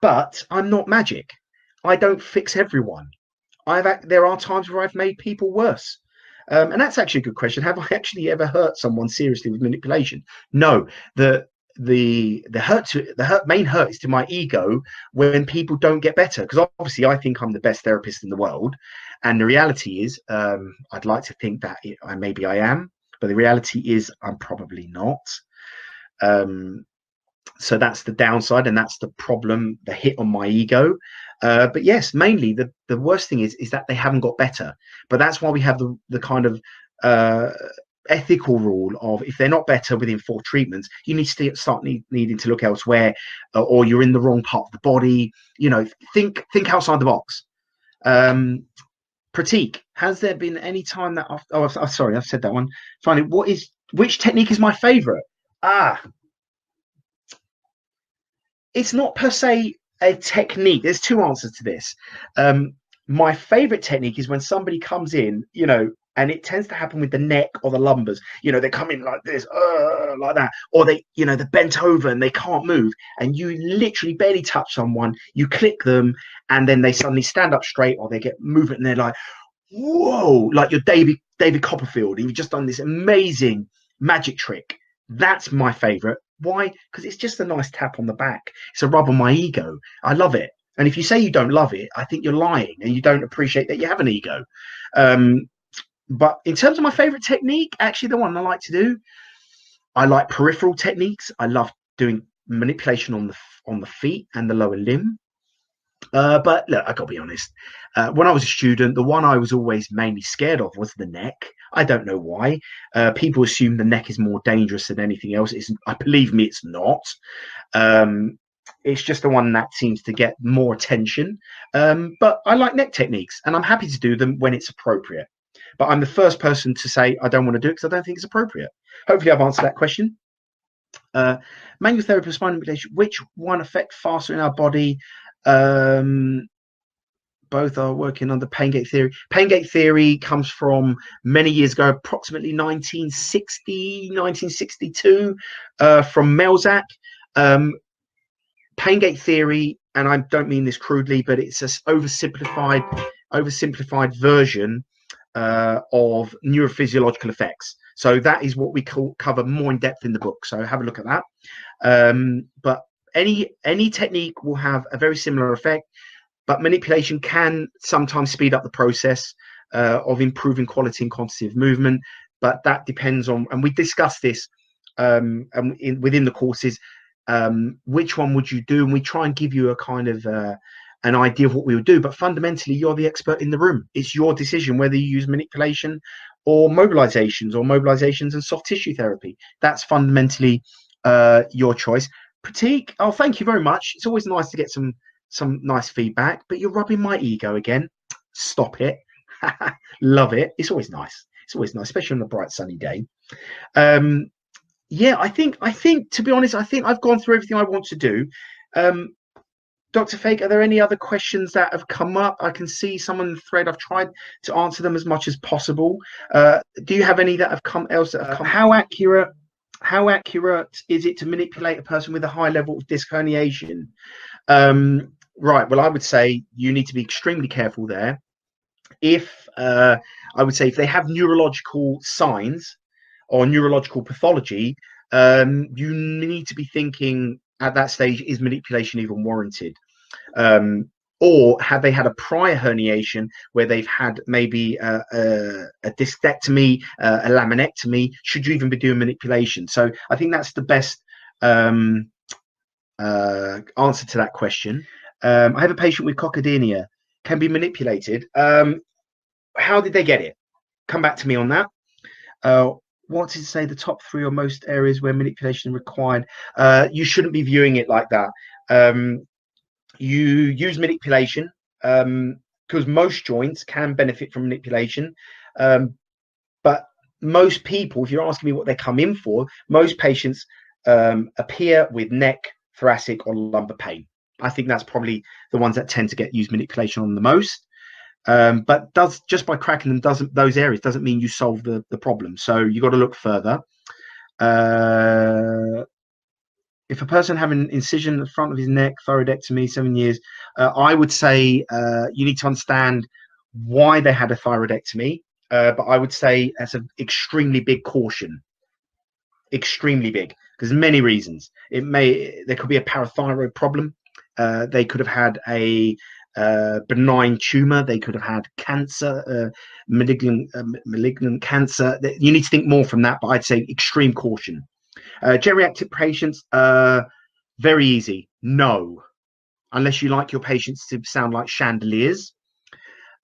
but I'm not magic. I don't fix everyone. I've there are times where I've made people worse. Um, and that's actually a good question. Have I actually ever hurt someone seriously with manipulation? No. The the the hurt to the hurt main hurt is to my ego when people don't get better because obviously I think I'm the best therapist in the world, and the reality is um, I'd like to think that it, I maybe I am, but the reality is I'm probably not. Um, so that's the downside and that's the problem the hit on my ego uh, but yes mainly the, the worst thing is is that they haven't got better. But that's why we have the, the kind of uh, ethical rule of if they're not better within four treatments you need to start need, needing to look elsewhere uh, or you're in the wrong part of the body. You know think think outside the box. Um pratik has there been any time that I've, oh sorry i've said that one. Finally what is which technique is my favorite? Ah. It's not per se a technique. There's two answers to this. Um, my favorite technique is when somebody comes in, you know, and it tends to happen with the neck or the lumbers. You know, they come in like this, uh, like that, or they, you know, they're bent over and they can't move, and you literally barely touch someone. You click them, and then they suddenly stand up straight, or they get movement, and they're like, "Whoa!" Like you're David David Copperfield, you've just done this amazing magic trick. That's my favorite. Why? Because it's just a nice tap on the back. It's a rub on my ego. I love it. And if you say you don't love it, I think you're lying and you don't appreciate that you have an ego. Um, but in terms of my favorite technique, actually, the one I like to do, I like peripheral techniques. I love doing manipulation on the on the feet and the lower limb. Uh, but look, I gotta be honest. Uh, when I was a student, the one I was always mainly scared of was the neck. I don't know why. Uh, people assume the neck is more dangerous than anything else. It's, I believe me, it's not. Um, it's just the one that seems to get more attention. Um, but I like neck techniques, and I'm happy to do them when it's appropriate. But I'm the first person to say I don't want to do it because I don't think it's appropriate. Hopefully, I've answered that question. Uh, manual therapy, spine manipulation. Which one affect faster in our body? Um, both are working on the pain gate theory. Pain gate theory comes from many years ago, approximately 1960, 1962, uh, from Melzack. Um, pain gate theory, and I don't mean this crudely, but it's an oversimplified, oversimplified version uh, of neurophysiological effects. So that is what we call, cover more in depth in the book. So have a look at that. Um, but any any technique will have a very similar effect but manipulation can sometimes speed up the process uh, of improving quality and quantity of movement. But that depends on, and we discuss this um, in, within the courses, um, which one would you do? And we try and give you a kind of uh, an idea of what we would do. But fundamentally, you're the expert in the room. It's your decision whether you use manipulation or mobilizations or mobilizations and soft tissue therapy. That's fundamentally uh, your choice. Pratik, oh, thank you very much. It's always nice to get some some nice feedback, but you're rubbing my ego again. Stop it. Love it. It's always nice. It's always nice, especially on a bright sunny day. Um, yeah, I think I think to be honest, I think I've gone through everything I want to do. Um, Dr. Fake, are there any other questions that have come up? I can see some on the thread. I've tried to answer them as much as possible. Uh, do you have any that have come else that have uh, come? How accurate? How accurate is it to manipulate a person with a high level of disc herniation? Um, right. Well, I would say you need to be extremely careful there. If uh, I would say if they have neurological signs or neurological pathology, um, you need to be thinking at that stage is manipulation even warranted? Um, or have they had a prior herniation where they've had maybe a, a, a discectomy, uh, a laminectomy? Should you even be doing manipulation? So I think that's the best um, uh, answer to that question. Um, I have a patient with coccydynia, can be manipulated. Um, how did they get it? Come back to me on that. Uh, what did say the top three or most areas where manipulation required? Uh, you shouldn't be viewing it like that. Um, you use manipulation because um, most joints can benefit from manipulation. Um, but most people, if you're asking me what they come in for, most patients um, appear with neck, thoracic, or lumbar pain. I think that's probably the ones that tend to get used manipulation on the most. Um, but does just by cracking them doesn't those areas doesn't mean you solve the the problem. So you got to look further. Uh, if a person having an incision in the front of his neck, thyroidectomy, seven years, uh, I would say uh, you need to understand why they had a thyroidectomy. Uh, but I would say that's an extremely big caution, extremely big, because many reasons. It may there could be a parathyroid problem. Uh, they could have had a uh, benign tumor. They could have had cancer, uh, malignant, malignant cancer. You need to think more from that, but I'd say extreme caution. Uh, geriatric patients, uh, very easy. No, unless you like your patients to sound like chandeliers.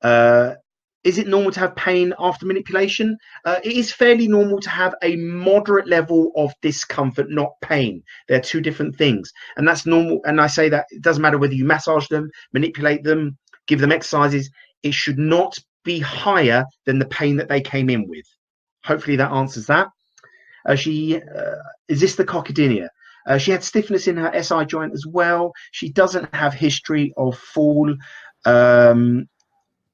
Uh, is it normal to have pain after manipulation? Uh, it is fairly normal to have a moderate level of discomfort, not pain. They're two different things. And that's normal. And I say that it doesn't matter whether you massage them, manipulate them, give them exercises, it should not be higher than the pain that they came in with. Hopefully that answers that. Uh, she uh, is this the coccydynia? Uh, she had stiffness in her SI joint as well. She doesn't have history of fall. Um,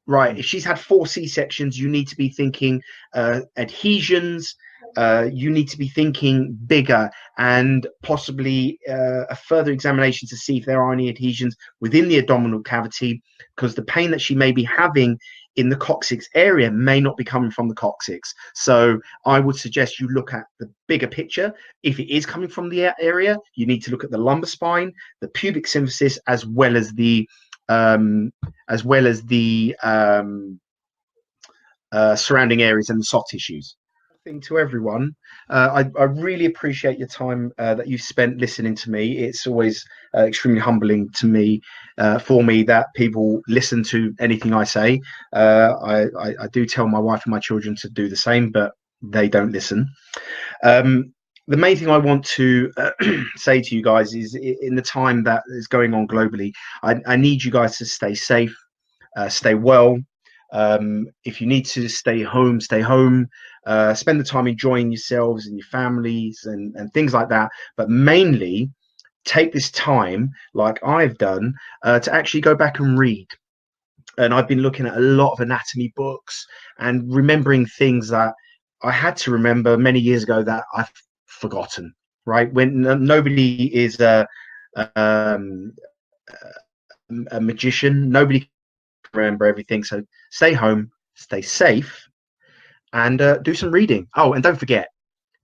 right, if she's had four C sections, you need to be thinking uh, adhesions. Uh, you need to be thinking bigger and possibly uh, a further examination to see if there are any adhesions within the abdominal cavity because the pain that she may be having in the coccyx area may not be coming from the coccyx. So I would suggest you look at the bigger picture. If it is coming from the area, you need to look at the lumbar spine, the pubic symphysis, as well as the um, as well as the um, uh, surrounding areas and the soft tissues thing to everyone. Uh, I, I, really appreciate your time uh, that you've spent listening to me. It's always uh, extremely humbling to me, uh, for me, that people listen to anything I say. Uh, I, I, I, do tell my wife and my children to do the same, but they don't listen. Um, the main thing I want to uh, say to you guys is in the time that is going on globally, I, I need you guys to stay safe, stay well, um, if you need to stay home, stay home. Uh, spend the time enjoying yourselves and your families and, and things like that. But mainly, take this time, like I've done, uh, to actually go back and read. And I've been looking at a lot of anatomy books and remembering things that I had to remember many years ago that I've forgotten. Right when nobody is a, um, a magician, nobody remember everything. So stay home, stay safe, and uh, do some reading. Oh, and don't forget,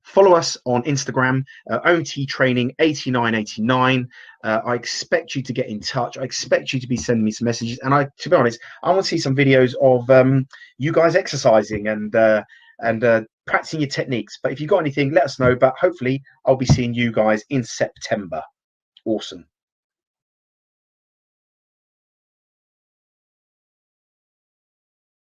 follow us on Instagram, uh, OMT Training 8989. Uh, I expect you to get in touch. I expect you to be sending me some messages. And I, to be honest, I want to see some videos of um, you guys exercising and uh, and uh, practicing your techniques. But if you've got anything, let us know. But hopefully, I'll be seeing you guys in September. Awesome.